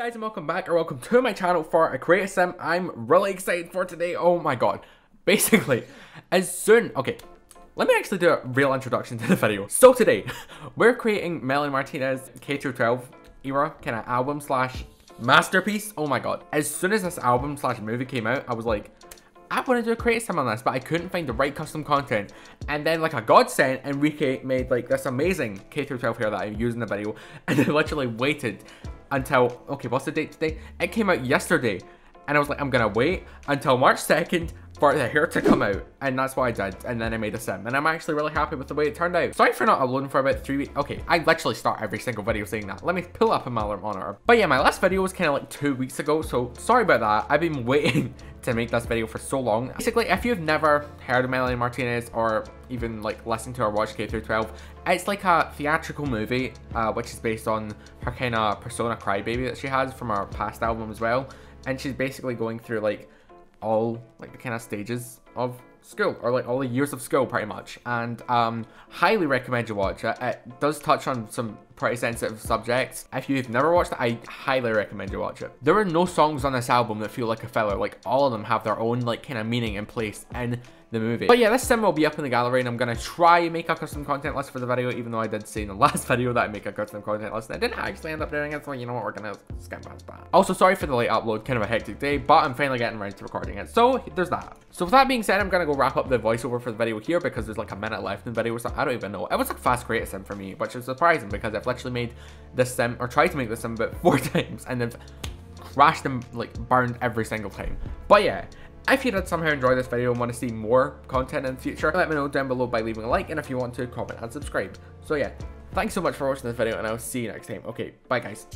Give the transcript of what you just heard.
guys and welcome back or welcome to my channel for a creator sim I'm really excited for today. Oh my god. Basically, as soon, okay, let me actually do a real introduction to the video. So today, we're creating Melanie Martinez K-12 era kind of album slash masterpiece. Oh my god. As soon as this album slash movie came out, I was like, I wanted to create some on this, but I couldn't find the right custom content. And then like a godsend, Enrique made like this amazing K-12 hair that I use in the video. And I literally waited until, okay, what's the date today? It came out yesterday. And I was like, I'm gonna wait until March 2nd for the hair to come out. And that's what I did. And then I made a sim. And I'm actually really happy with the way it turned out. Sorry for not uploading for about three weeks. Okay, I literally start every single video saying that. Let me pull up a my monitor. But yeah, my last video was kind of like two weeks ago. So sorry about that. I've been waiting to make this video for so long. Basically, if you've never heard of Melanie Martinez or even like listened to or watch K through 12, it's like a theatrical movie, uh, which is based on her kind of persona crybaby that she has from her past album as well. And she's basically going through like all like the kind of stages of school or like all the years of school pretty much and um highly recommend you watch it it does touch on some pretty sensitive subjects if you've never watched it i highly recommend you watch it there are no songs on this album that feel like a filler like all of them have their own like kind of meaning in place in the movie. But yeah, this sim will be up in the gallery and I'm to try and make a custom content list for the video, even though I did say in the last video that I make a custom content list. And I didn't actually end up doing it, so you know what, we're to skip past that. Also, sorry for the late upload, kind of a hectic day, but I'm finally getting around to recording it. So there's that. So with that being said, I'm to go wrap up the voiceover for the video here because there's like a minute left in the video, so I don't even know. It was like fast create a sim for me, which is surprising because I've literally made this sim, or tried to make this sim about four times, and then crashed and like burned every single time. But yeah, if you did somehow enjoy this video and want to see more content in the future, let me know down below by leaving a like and if you want to comment and subscribe. So yeah, thanks so much for watching this video and I'll see you next time. Okay, bye guys.